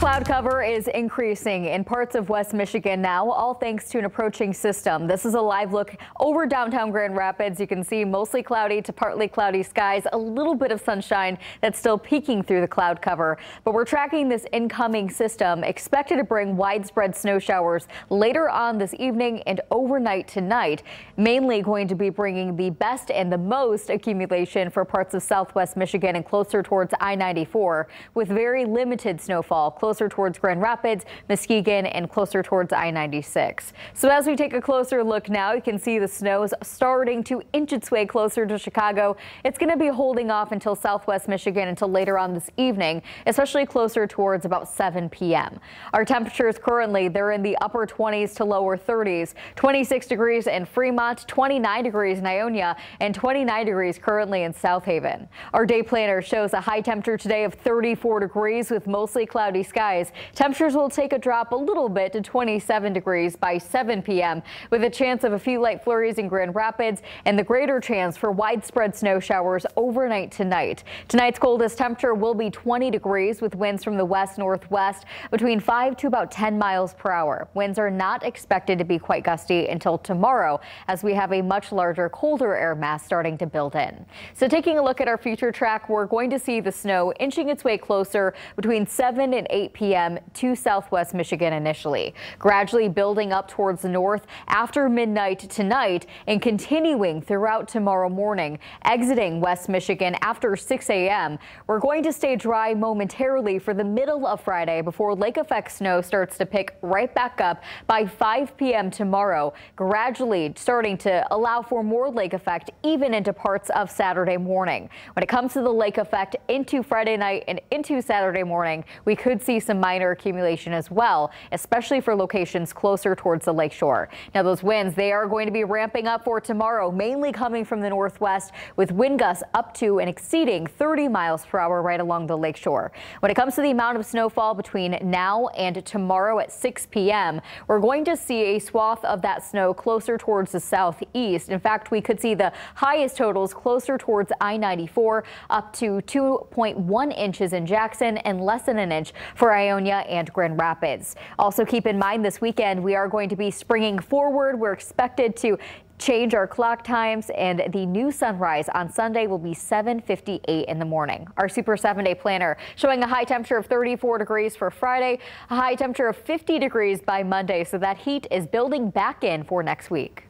Cloud cover is increasing in parts of West Michigan now, all thanks to an approaching system. This is a live look over downtown Grand Rapids. You can see mostly cloudy to partly cloudy skies, a little bit of sunshine that's still peeking through the cloud cover. But we're tracking this incoming system expected to bring widespread snow showers later on this evening and overnight tonight, mainly going to be bringing the best and the most accumulation for parts of southwest Michigan and closer towards I-94 with very limited snowfall closer towards Grand Rapids, Muskegon, and closer towards I-96. So as we take a closer look now, you can see the snow is starting to inch its way closer to Chicago. It's going to be holding off until southwest Michigan until later on this evening, especially closer towards about 7 p.m. Our temperatures currently, they're in the upper 20s to lower 30s, 26 degrees in Fremont, 29 degrees in Ionia, and 29 degrees currently in South Haven. Our day planner shows a high temperature today of 34 degrees with mostly cloudy skies skies. Temperatures will take a drop a little bit to 27 degrees by 7 p.m. with a chance of a few light flurries in Grand Rapids and the greater chance for widespread snow showers overnight tonight. Tonight's coldest temperature will be 20 degrees with winds from the west northwest between 5 to about 10 miles per hour. Winds are not expected to be quite gusty until tomorrow as we have a much larger colder air mass starting to build in. So taking a look at our future track, we're going to see the snow inching its way closer between 7 and 8 p.m. to southwest Michigan initially, gradually building up towards the north after midnight tonight and continuing throughout tomorrow morning, exiting West Michigan after 6 a.m. We're going to stay dry momentarily for the middle of Friday before lake effect snow starts to pick right back up by 5 p.m. tomorrow, gradually starting to allow for more lake effect even into parts of Saturday morning. When it comes to the lake effect into Friday night and into Saturday morning, we could see some minor accumulation as well, especially for locations closer towards the lakeshore. Now those winds, they are going to be ramping up for tomorrow, mainly coming from the northwest with wind gusts up to and exceeding 30 miles per hour right along the lakeshore. When it comes to the amount of snowfall between now and tomorrow at 6 p.m., we're going to see a swath of that snow closer towards the southeast. In fact, we could see the highest totals closer towards I-94 up to 2.1 inches in Jackson and less than an inch for Ionia and Grand Rapids. Also keep in mind this weekend we are going to be springing forward. We're expected to change our clock times and the new sunrise on Sunday will be 7:58 in the morning. Our super seven day planner showing a high temperature of 34 degrees for Friday, a high temperature of 50 degrees by Monday. So that heat is building back in for next week.